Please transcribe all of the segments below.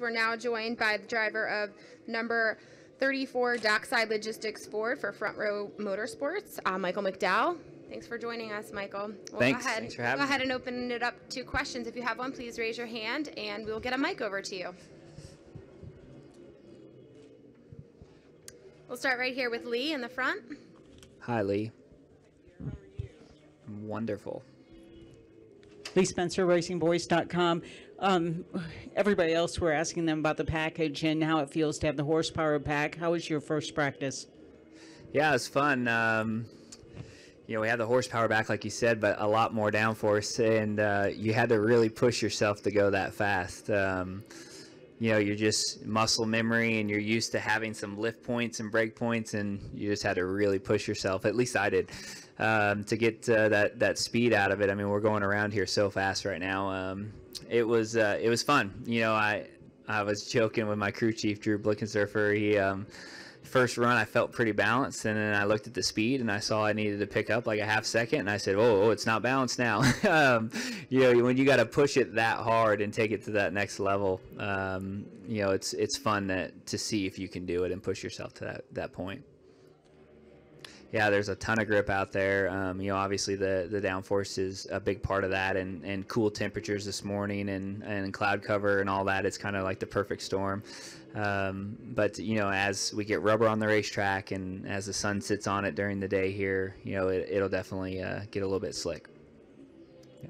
We're now joined by the driver of number 34 Dockside Logistics Ford for Front Row Motorsports, uh, Michael McDowell. Thanks for joining us, Michael. We'll Thanks. Go ahead, Thanks for having Go ahead and open it up to questions. If you have one, please raise your hand, and we'll get a mic over to you. We'll start right here with Lee in the front. Hi, Lee. Wonderful. Lee Spencer, RacingVoice.com. Um, everybody else, we're asking them about the package and how it feels to have the horsepower pack. How was your first practice? Yeah, it was fun. Um, you know, we had the horsepower back, like you said, but a lot more downforce, and uh, you had to really push yourself to go that fast. Um, you know, you're just muscle memory, and you're used to having some lift points and brake points, and you just had to really push yourself. At least I did um, to get uh, that that speed out of it. I mean, we're going around here so fast right now. Um, it was uh, it was fun. You know, I I was joking with my crew chief Drew Blickensderfer. He um, first run I felt pretty balanced, and then I looked at the speed and I saw I needed to pick up like a half second, and I said, "Oh, it's not balanced now." um, you know, when you got to push it that hard and take it to that next level, um, you know, it's it's fun that, to see if you can do it and push yourself to that that point. Yeah, there's a ton of grip out there. Um, you know, obviously the the downforce is a big part of that, and, and cool temperatures this morning, and, and cloud cover and all that. It's kind of like the perfect storm. Um, but you know, as we get rubber on the racetrack, and as the sun sits on it during the day here, you know, it, it'll definitely uh, get a little bit slick.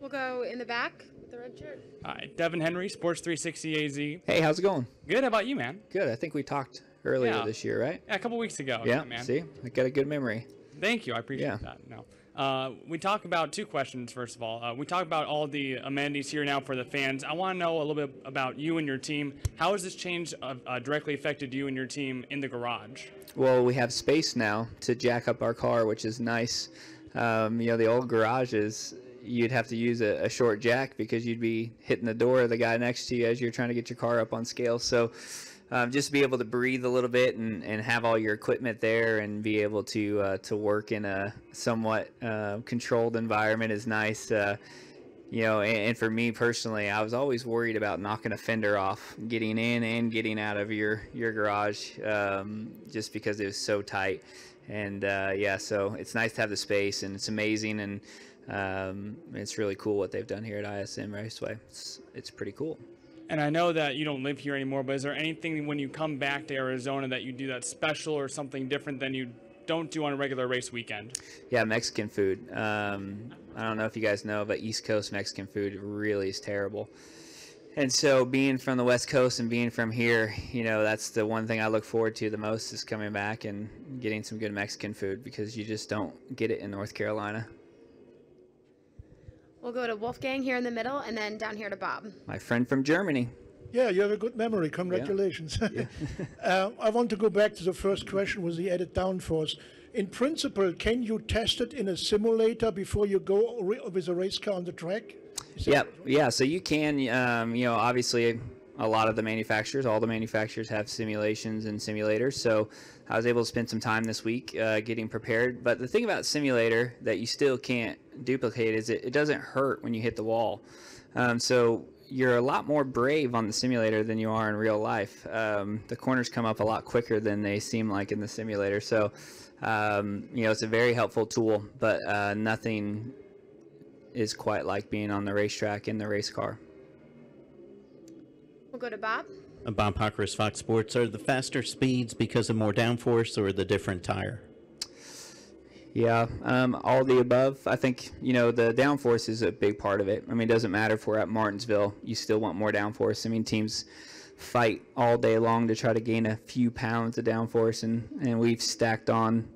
We'll go in the back with the red shirt. Hi, Devin Henry, Sports 360 AZ. Hey, how's it going? Good. How about you, man? Good. I think we talked earlier Yeah. this year, right? Yeah, a couple weeks ago. yeah. man. See, I got a good memory. Thank you. I appreciate Yeah. that. No. Uh, we talk about two questions. First of all, uh, we talk about all the amenities here now for the fans. I want to know a little bit about you and your team. How has this change uh, uh, directly affected you and your team in the garage? Well, we have space now to jack up our car, which is nice. Um, you know, the old garages, you'd have to use a, a short jack because you'd be hitting the door of the guy next to you as you're trying to get your car up on scale. So, um, just be able to breathe a little bit and, and have all your equipment there and be able to uh, to work in a somewhat uh, controlled environment is nice. Uh, you know, and, and for me personally, I was always worried about knocking a fender off, getting in and getting out of your your garage, um, just because it was so tight. And uh, yeah, so it's nice to have the space, and it's amazing, and um, it's really cool what they've done here at ISM Raceway. It's it's pretty cool. And I know that you don't live here anymore, but is there anything when you come back to Arizona that you do that's special or something different than you don't do on a regular race weekend? Yeah, Mexican food. Um, I don't know if you guys know, but East Coast Mexican food really is terrible. And so, being from the West Coast and being from here, you know, that's the one thing I look forward to the most is coming back and getting some good Mexican food because you just don't get it in North Carolina. We'll go to Wolfgang here in the middle, and then down here to Bob. My friend from Germany. Yeah, you have a good memory. Congratulations. uh, I want to go back to the first question with the added downforce. In principle, can you test it in a simulator before you go with a race car on the track? Is that- Yep. Yeah. So you can, um, you know, obviously a lot of the manufacturers, all the manufacturers have simulations and simulators. So I was able to spend some time this week uh, getting prepared. But the thing about simulator that you still can't duplicate is it, it doesn't hurt when you hit the wall. Um, so you're a lot more brave on the simulator than you are in real life. Um, the corners come up a lot quicker than they seem like in the simulator. So, um, you know, it's a very helpful tool, but uh, nothing is quite like being on the racetrack in the race car. We'll go to Bob. Bob Pockrass, Fox Sports. Are the faster speeds because of more downforce or the different tire? Yeah, um, all the above. I think you know the downforce is a big part of it. I mean, it doesn't matter if we're at Martinsville, you still want more downforce. I mean, teams fight all day long to try to gain a few pounds of downforce, and and we've stacked on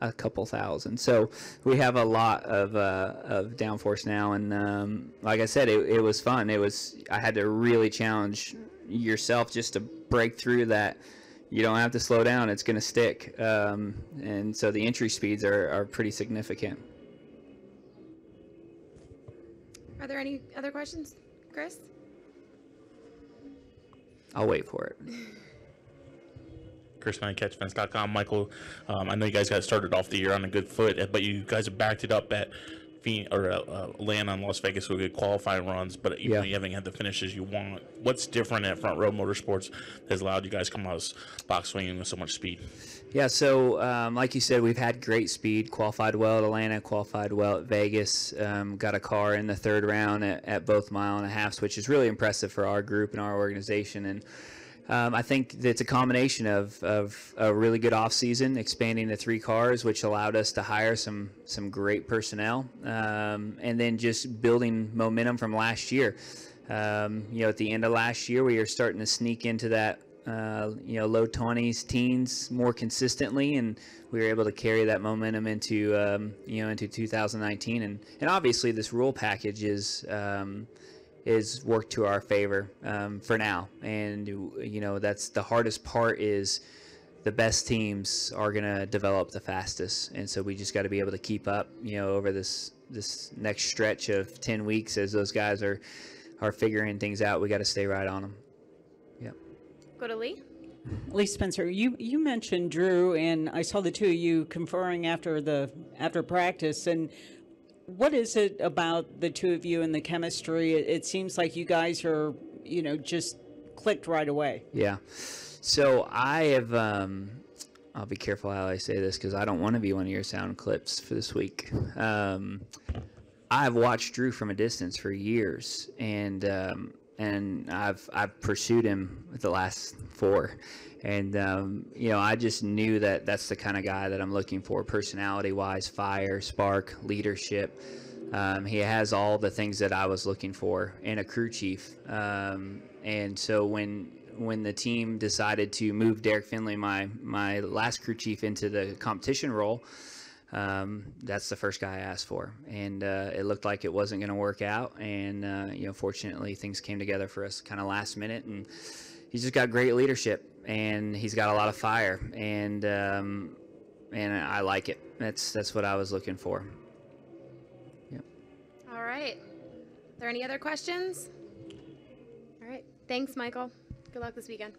a couple thousand. So we have a lot of uh, of downforce now, and um, like I said, it, it was fun. It was I had to really challenge yourself just to break through that. You don't have to slow down; it's going to stick. Um, and so the entry speeds are, are pretty significant. Are there any other questions, Chris? I'll wait for it. Chris Mann, CatchFence.com. Michael, um, I know you guys got started off the year on a good foot, but you guys have backed it up at Phoenix, or uh, uh, Atlanta and Las Vegas who get qualifying runs, but even Yeah. you haven't had the finishes you want, what's different at Front Row Motorsports that has allowed you guys to come out of box swinging with so much speed? Yeah, so um, like you said, we've had great speed. Qualified well at Atlanta, qualified well at Vegas. Um, got a car in the third round at, at both mile and a halfs, which is really impressive for our group and our organization. And um, I think it's a combination of, of a really good off season, expanding to three cars, which allowed us to hire some some great personnel, um, and then just building momentum from last year. Um, you know, at the end of last year, we were starting to sneak into that uh, you know low 20s, teens more consistently, and we were able to carry that momentum into um, you know into 2019. And and obviously, this rule package is. Is worked to our favor um, for now. And you know that's the hardest part is the best teams are going to develop the fastest, and so we just got to be able to keep up. You know, over this this next stretch of ten weeks as those guys are are figuring things out. We got to stay right on them. Yep. Go to Lee. Lee Spencer, you, you mentioned Drew, and I saw the two of you conferring after the after practice. And what is it about the two of you and the chemistry? It, it seems like you guys are, you know, just clicked right away. Yeah. So I have. Um, I'll be careful how I say this because I don't want to be one of your sound clips for this week. Um, I've watched Drew from a distance for years, and um, and I've I've pursued him the last four, and um, you know I just knew that that's the kind of guy that I'm looking for, personality-wise, fire, spark, leadership. Um, he has all the things that I was looking for in a crew chief, um, and so when when the team decided to move Derrick Finley, my my last crew chief, into the competition role um, that's the first guy I asked for, and uh, it looked like it wasn't going to work out. And uh, you know, fortunately, things came together for us kind of last minute, and he's just got great leadership, and he's got a lot of fire, and um, and I like it. That's that's what I was looking for. Yep. All right. Are there any other questions? All right. Thanks, Michael. Good luck this weekend.